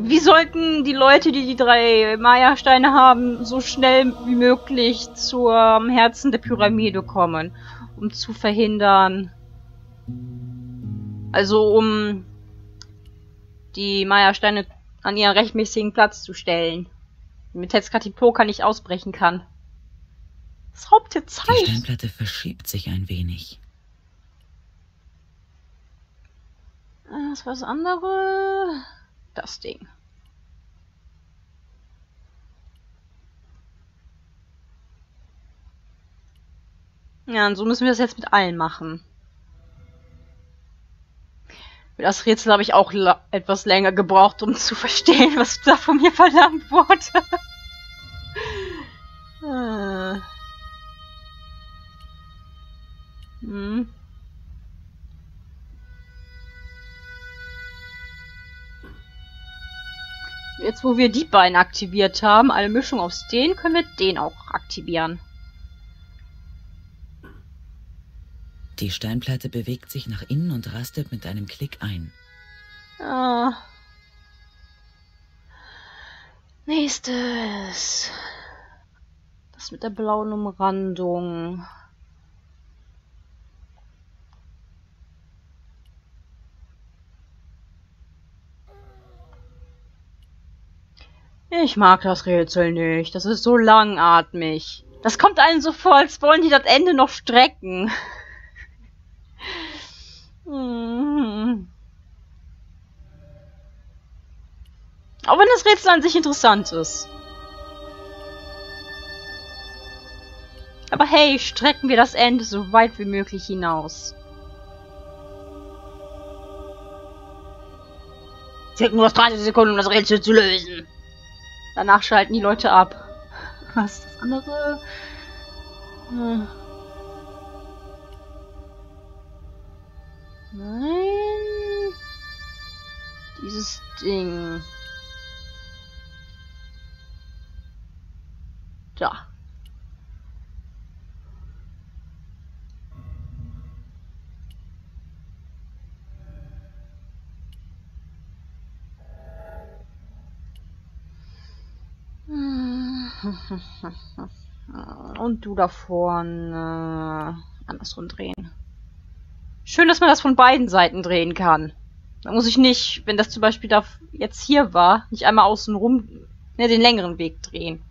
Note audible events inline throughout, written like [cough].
Wie sollten die Leute, die die drei Maya-Steine haben, so schnell wie möglich zum Herzen der Pyramide kommen, um zu verhindern, also um die Maya-Steine an ihren rechtmäßigen Platz zu stellen, damit Tezcatlipoca nicht ausbrechen kann. Das raubt dir Zeit. Die Steinplatte verschiebt sich ein wenig. Das was andere das Ding. Ja, und so müssen wir das jetzt mit allen machen. Das Rätsel habe ich auch etwas länger gebraucht, um zu verstehen, was da von mir verlangt wurde. ah. [laughs] hm. Jetzt, wo wir die beiden aktiviert haben, eine Mischung aus denen, können wir den auch aktivieren. Die Steinplatte bewegt sich nach innen und rastet mit einem Klick ein. Ah. Nächstes. Das mit der blauen Umrandung. Ich mag das Rätsel nicht. Das ist so langatmig. Das kommt einem so vor, als wollen die das Ende noch strecken. [laughs] hm. Auch wenn das Rätsel an sich interessant ist. Aber hey, strecken wir das Ende so weit wie möglich hinaus. Es nur noch 30 Sekunden, um das Rätsel zu lösen. Danach schalten die Leute ab. Was ist das andere? Hm. Nein. Dieses Ding. Da. [laughs] Und du da vorne andersrum drehen. Schön, dass man das von beiden Seiten drehen kann. Da muss ich nicht, wenn das zum Beispiel da jetzt hier war, nicht einmal außen rum ne, den längeren Weg drehen.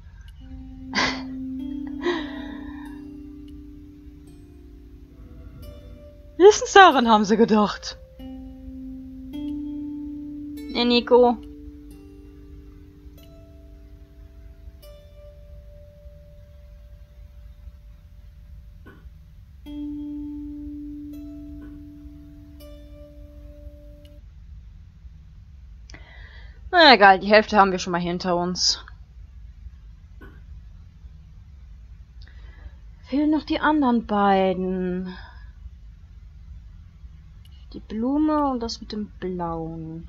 [laughs] Wenigstens daran haben sie gedacht. Ne, Nico. Na egal, die Hälfte haben wir schon mal hinter uns. Fehlen noch die anderen beiden. Die Blume und das mit dem Blauen.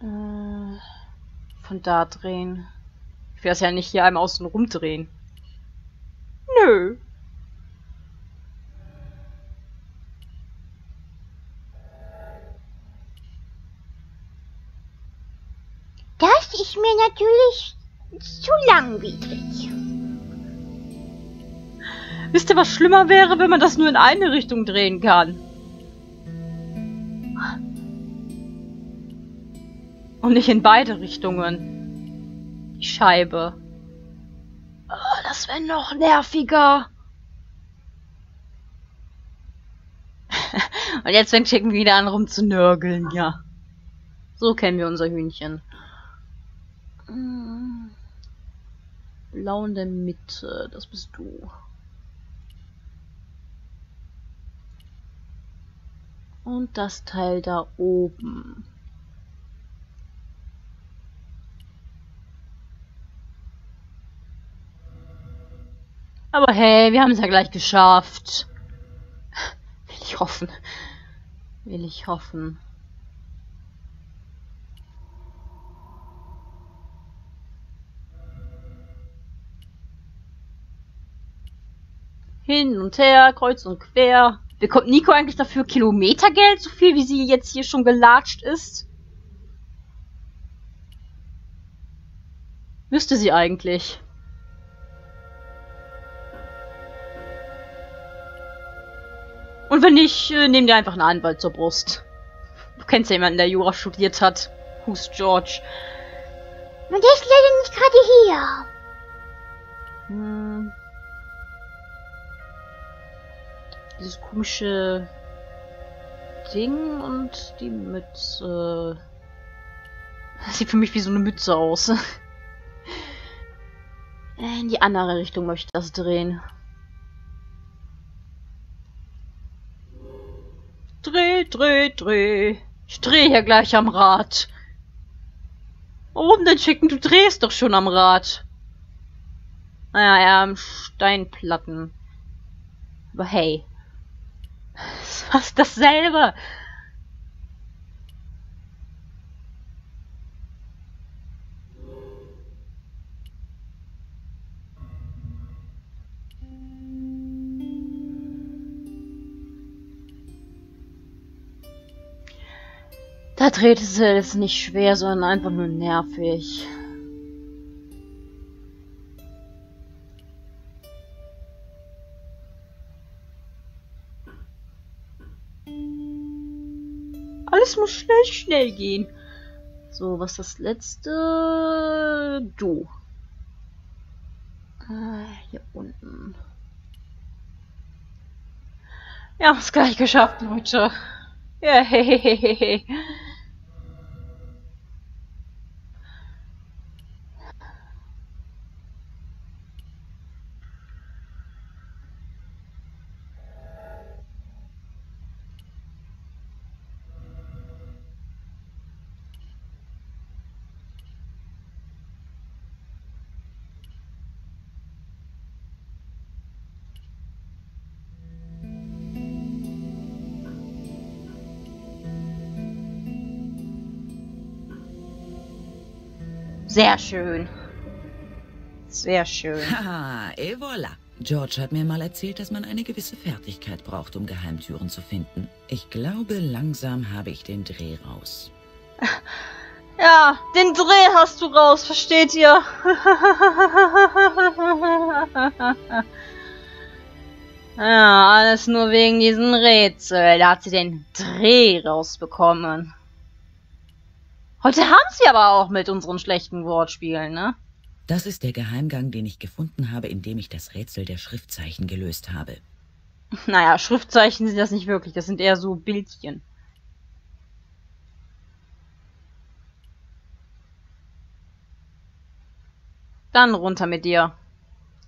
Äh, von da drehen. Ich will das ja nicht hier einmal außen rumdrehen. Nö. Das ist mir natürlich zu langwidrig. Wisst ihr, was schlimmer wäre, wenn man das nur in eine Richtung drehen kann? Und nicht in beide Richtungen. Die Scheibe. Oh, das wäre noch nerviger. [laughs] Und jetzt fängt Chicken wieder an rumzunörgeln, ja. So kennen wir unser Hühnchen. Blau in der Mitte, das bist du. Und das Teil da oben. Aber hey, wir haben es ja gleich geschafft. [laughs] Will ich hoffen. Will ich hoffen. Hin und her, kreuz und quer. Bekommt Nico eigentlich dafür Kilometergeld, so viel wie sie jetzt hier schon gelatscht ist? Müsste sie eigentlich. Und wenn nicht, äh, nehm dir einfach einen Anwalt zur Brust. Du kennst ja jemanden, der Jura studiert hat. Who's George? Und ist leider nicht gerade hier. Hm. Dieses komische Ding und die Mütze. Das sieht für mich wie so eine Mütze aus. [laughs] In die andere Richtung möchte ich das drehen. Dreh, dreh, dreh. Ich drehe hier gleich am Rad. Warum denn schicken? Du drehst doch schon am Rad. Naja, am Steinplatten. Aber hey. Ist fast dasselbe. Da dreht es nicht schwer, sondern einfach nur nervig. Alles muss schnell, schnell gehen. So, was ist das letzte? Du. Ah, hier unten. Ja, es gleich geschafft, Leute. Ja, hehehehe. Sehr schön. Sehr schön. [laughs] Haha, et voilà. George hat mir mal erzählt, dass man eine gewisse Fertigkeit braucht, um Geheimtüren zu finden. Ich glaube, langsam habe ich den Dreh raus. [laughs] Ja, den Dreh hast du raus, versteht ihr? [laughs] ja, alles nur wegen diesen Rätsel. Da hat sie den Dreh rausbekommen. Heute haben sie aber auch mit unseren schlechten Wortspielen, ne? Das ist der Geheimgang, den ich gefunden habe, indem ich das Rätsel der Schriftzeichen gelöst habe. [laughs] Naja, Schriftzeichen sind das nicht wirklich, das sind eher so Bildchen. Dann runter mit dir.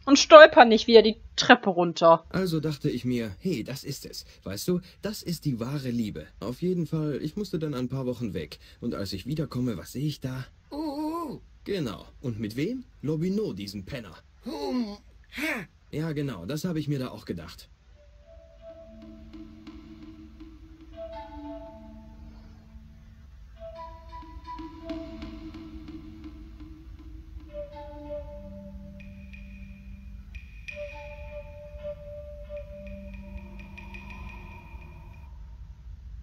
Und stolper nicht wieder die Treppe runter. Also dachte ich mir, hey, das ist es. Weißt du, das ist die wahre Liebe. Auf jeden Fall, ich musste dann ein paar Wochen weg. Und als ich wiederkomme, was sehe ich da? Uh, Genau. Und mit wem? Lobino, diesen Penner. hum, ha. Ja, genau, das habe ich mir da auch gedacht.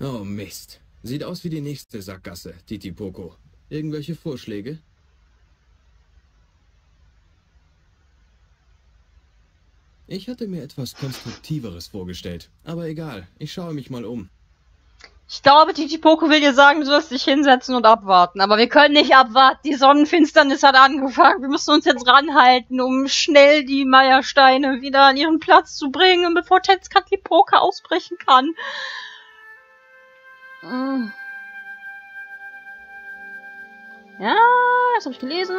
Oh Mist. Sieht aus wie die nächste Sackgasse, Titipoko. Irgendwelche Vorschläge? Ich hatte mir etwas Konstruktiveres vorgestellt. Aber egal, ich schaue mich mal um. Ich glaube, Titipoko will dir sagen, du sollst dich hinsetzen und abwarten. Aber wir können nicht abwarten. Die Sonnenfinsternis hat angefangen. Wir müssen uns jetzt ranhalten, um schnell die Meiersteine wieder an ihren Platz zu bringen, bevor Tenzkatlipoka ausbrechen kann. Mm. Ja, das habe ich gelesen.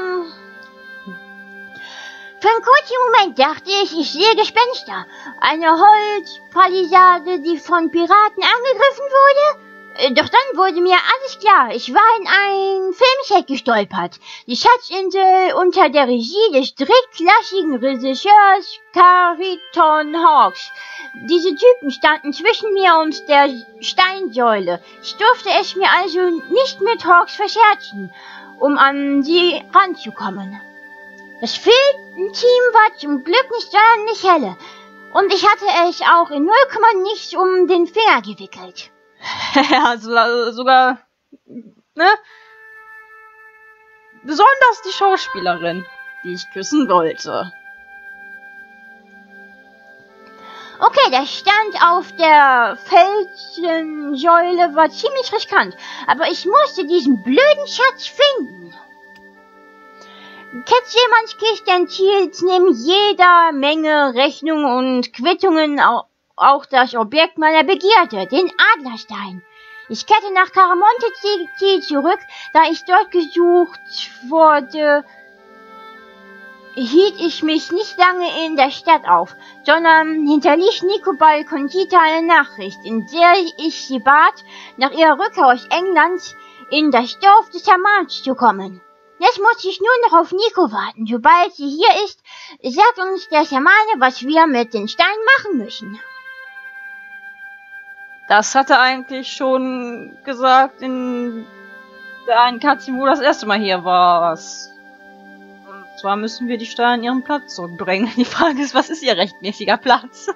Für einen kurzen Moment dachte ich, ich sehe Gespenster. Eine Holzpalisade, die von Piraten angegriffen wurde. Äh, Doch dann wurde mir alles klar. Ich war in ein Filmset gestolpert. Die Schatzinsel unter der Regie des drittklassigen Regisseurs Cariton Hawks. Diese Typen standen zwischen mir und der Steinsäule. Ich durfte es mir also nicht mit Hawks verscherzen, um an sie ranzukommen. Das Filmteam war zum Glück nicht sonderlich helle. Und ich hatte es auch in 0, nichts um den Finger gewickelt. [laughs] ja, so, sogar, ne? Besonders die Schauspielerin, die ich küssen wollte. Okay, der Stand auf der Felsensäule war ziemlich riskant, aber ich musste diesen blöden Schatz finden. Kätzchemanns Kiste enthielt neben jeder Menge Rechnungen und Quittungen auch das Objekt meiner Begierde, den Adlerstein. Ich kehrte nach Caramonte zurück, da ich dort gesucht wurde, hielt ich mich nicht lange in der Stadt auf, sondern hinterließ Nicobal Condita eine Nachricht, in der ich sie bat, nach ihrer Rückkehr aus England in das Dorf des Hamans zu kommen. Jetzt muss ich nur noch auf Nico warten. Sobald sie hier ist, sagt uns der Schamane, was wir mit den Steinen machen müssen. Das hat er eigentlich schon gesagt in der einen Katze, wo das erste Mal hier war. Und zwar müssen wir die Steine an ihren Platz zurückbringen. [laughs] Die Frage ist, was ist ihr rechtmäßiger Platz?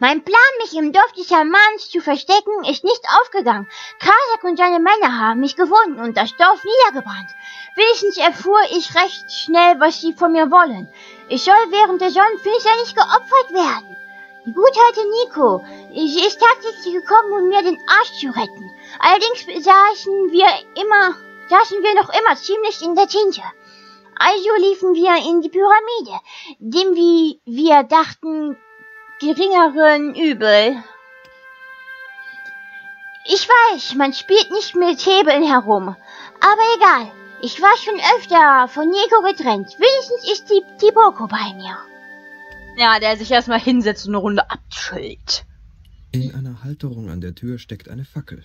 Mein Plan, mich im Dorf des Schamans zu verstecken, ist nicht aufgegangen. Kasak und seine Männer haben mich gefunden und das Dorf niedergebrannt. Wenigstens erfuhr ich recht schnell, was sie von mir wollen. Ich soll während der Sonnenfinsternis geopfert werden. Die gute alte Nico, sie ist tatsächlich gekommen, um mir den Arsch zu retten. Allerdings saßen wir immer, saßen wir noch immer ziemlich in der Tinte. Also liefen wir in die Pyramide, dem wie wir dachten geringeren Übel. Ich weiß, man spielt nicht mit Hebeln herum, aber egal. Ich war schon öfter von Nico getrennt. Wenigstens ist die Tiboko bei mir. Ja, der sich erstmal hinsetzt und eine Runde abchillt. In einer Halterung an der Tür steckt eine Fackel.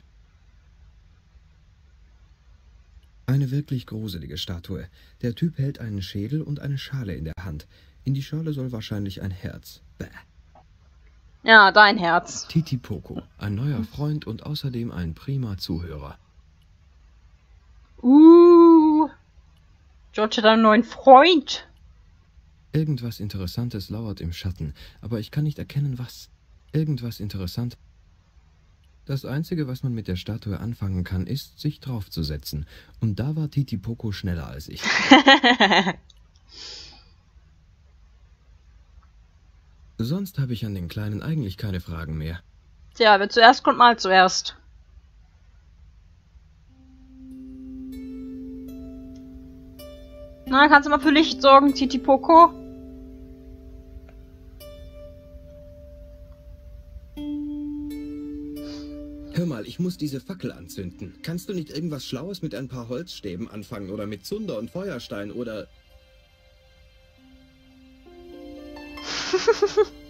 Eine wirklich gruselige Statue. Der Typ hält einen Schädel und eine Schale in der Hand. In die Schale soll wahrscheinlich ein Herz. Bäh. Ja, dein Herz. Titi Poco, ein neuer Freund und außerdem ein prima Zuhörer. Uh. George hat einen neuen Freund. Irgendwas Interessantes lauert im Schatten, aber ich kann nicht erkennen, was. Irgendwas interessant. Das Einzige, was man mit der Statue anfangen kann, ist, sich draufzusetzen. Und da war Titi Poco schneller als ich. [laughs] Sonst habe ich an den Kleinen eigentlich keine Fragen mehr. Tja, wer zuerst kommt, mal zuerst. Na, kannst du mal für Licht sorgen, Titi Poco? Hör mal, ich muss diese Fackel anzünden. Kannst du nicht irgendwas Schlaues mit ein paar Holzstäben anfangen oder mit Zunder und Feuerstein oder... [laughs]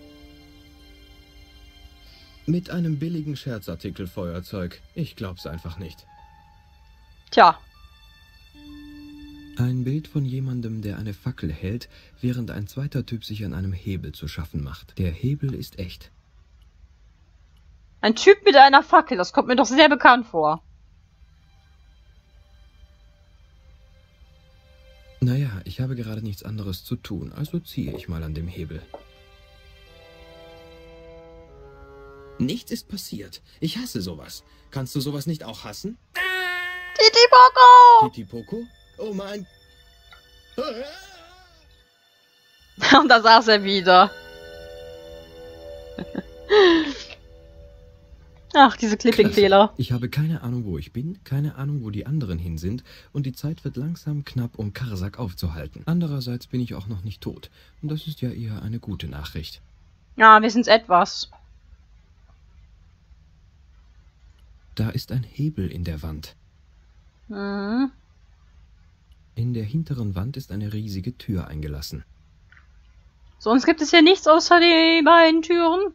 mit einem billigen Scherzartikel-Feuerzeug. Ich glaub's einfach nicht. Tja. Ein Bild von jemandem, der eine Fackel hält, während ein zweiter Typ sich an einem Hebel zu schaffen macht. Der Hebel ist echt. Ein Typ mit einer Fackel, das kommt mir doch sehr bekannt vor. Naja, ich habe gerade nichts anderes zu tun, also ziehe ich mal an dem Hebel. Nichts ist passiert. Ich hasse sowas. Kannst du sowas nicht auch hassen? Titi Poco! Titi Poco? Oh mein... [laughs] Und da saß er wieder. [laughs] Ach, diese Clipping-Fehler. Ich habe keine Ahnung, wo ich bin, keine Ahnung, wo die anderen hin sind und die Zeit wird langsam knapp, um Karsak aufzuhalten. Andererseits bin ich auch noch nicht tot und das ist ja eher eine gute Nachricht. Ja, wir sind's etwas. Da ist ein Hebel in der Wand. Mhm. In der hinteren Wand ist eine riesige Tür eingelassen. Sonst gibt es hier nichts außer die beiden Türen.